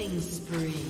Killing spree.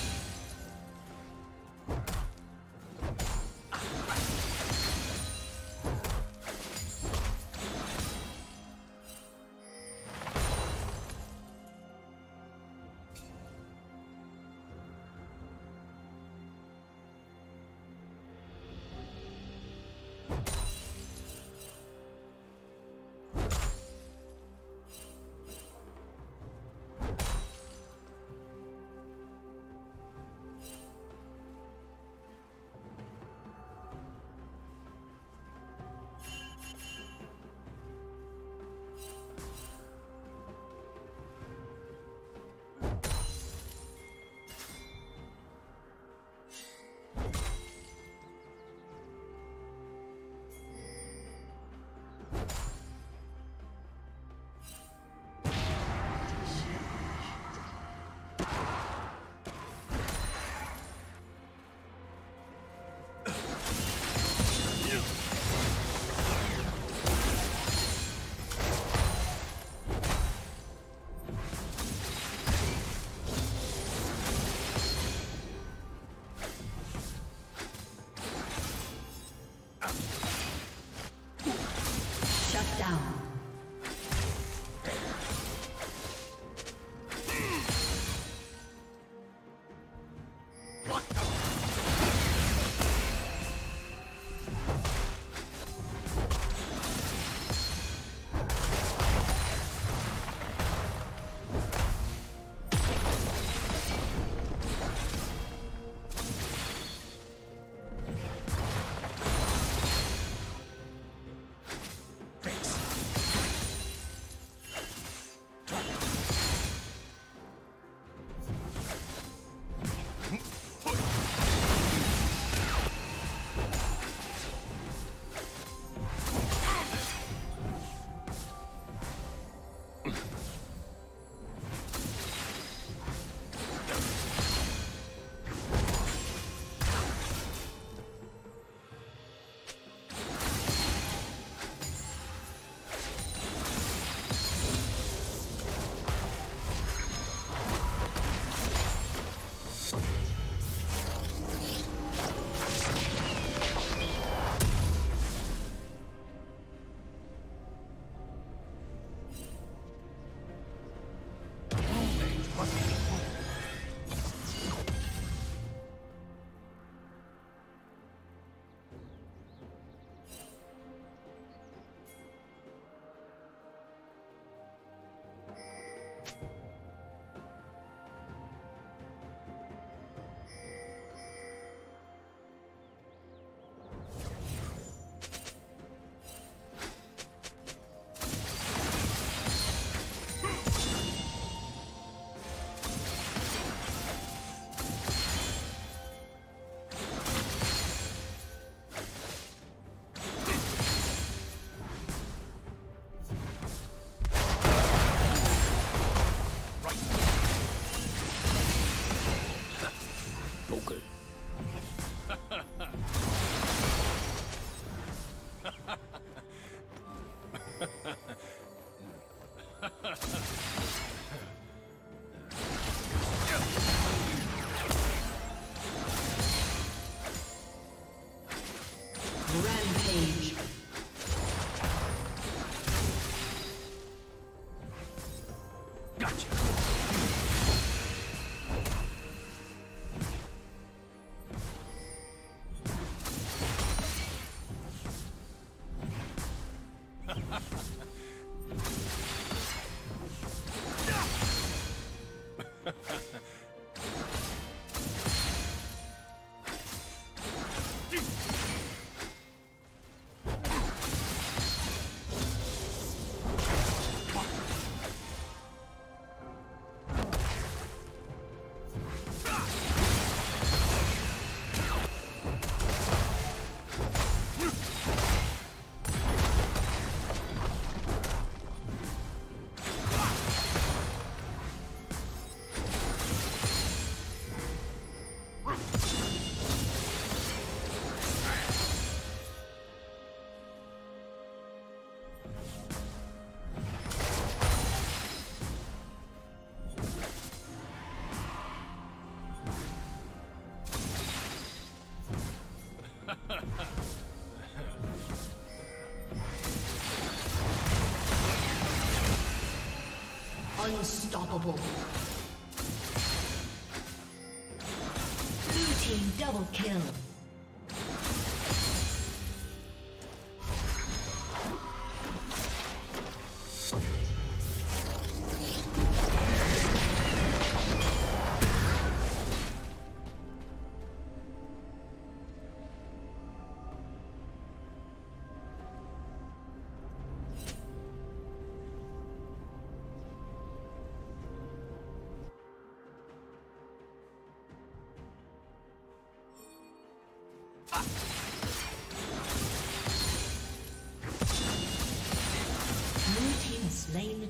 Unstoppable.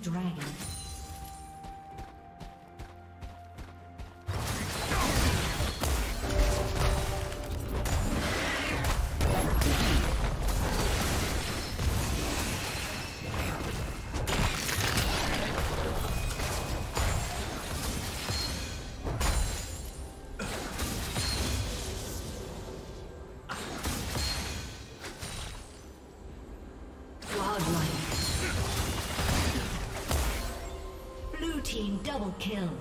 Dragon. Kill.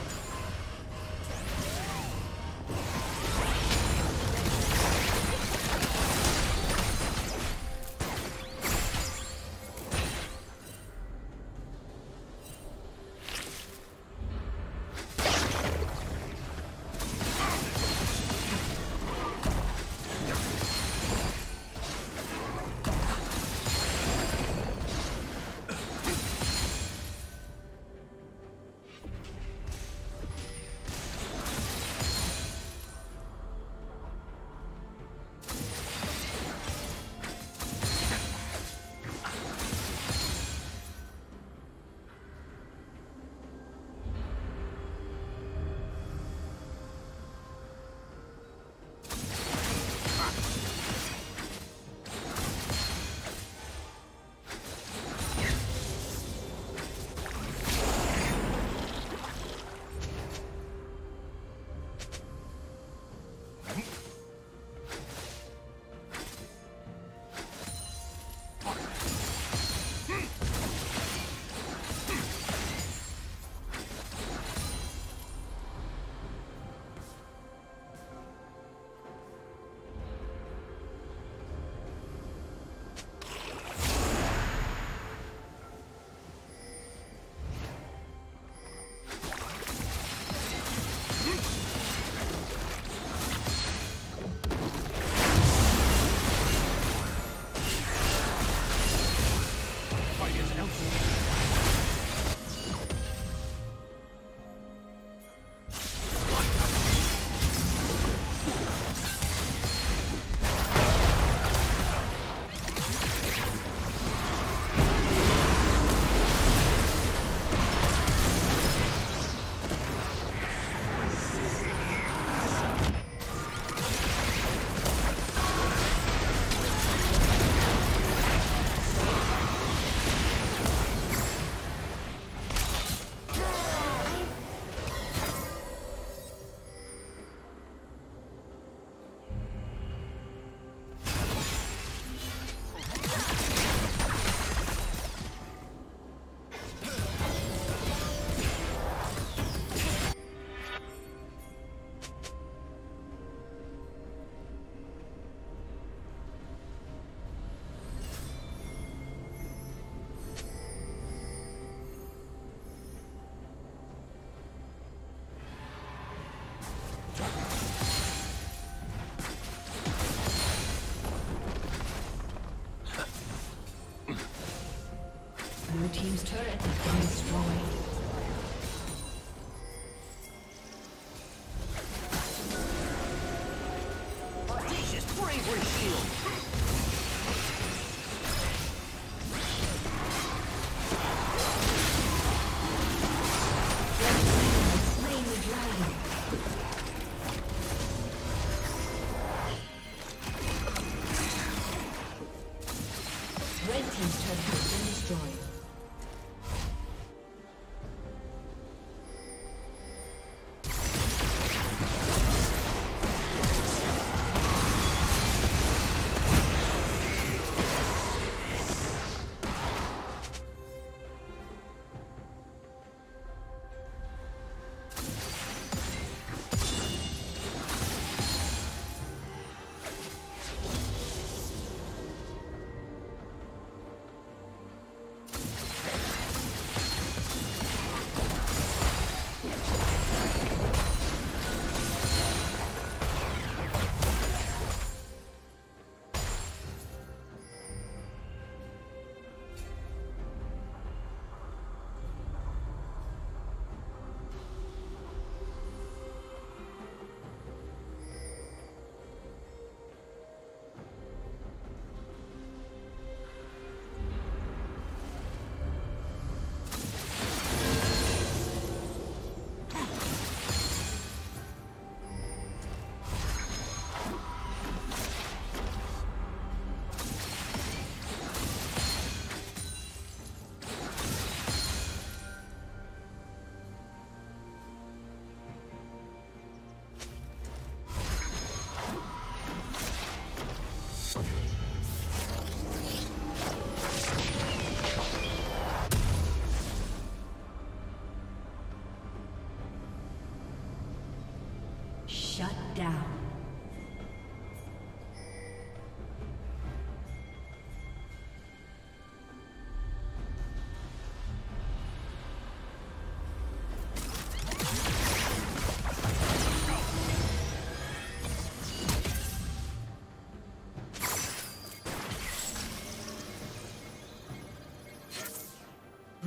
Turret has been destroyed. Bravery shield!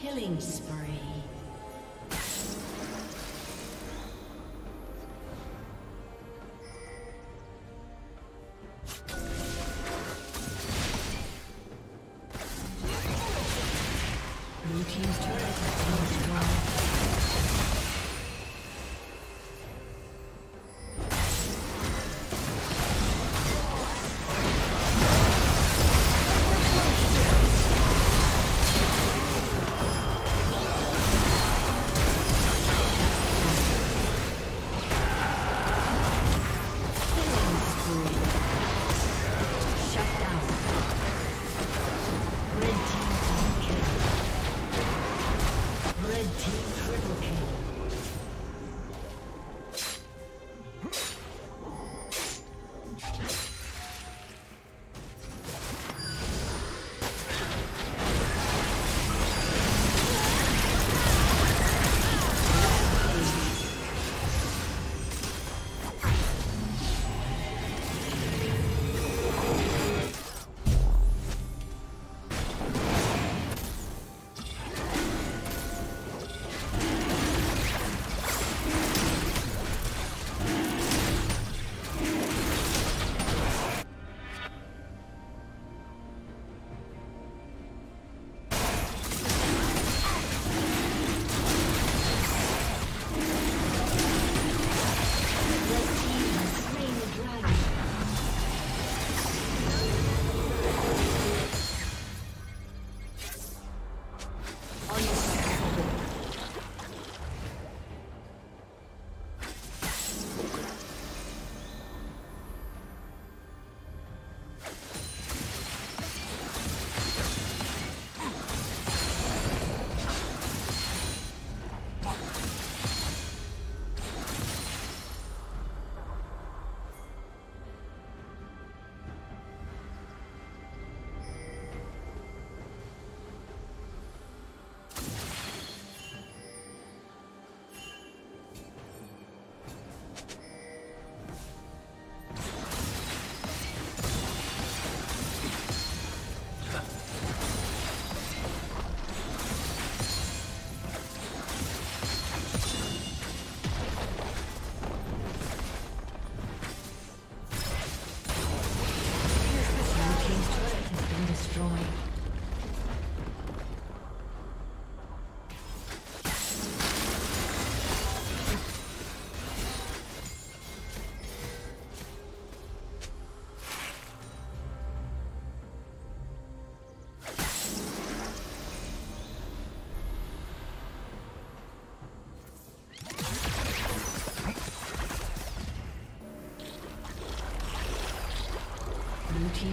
Killing spree.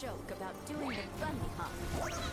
Joke about doing the bunny hop.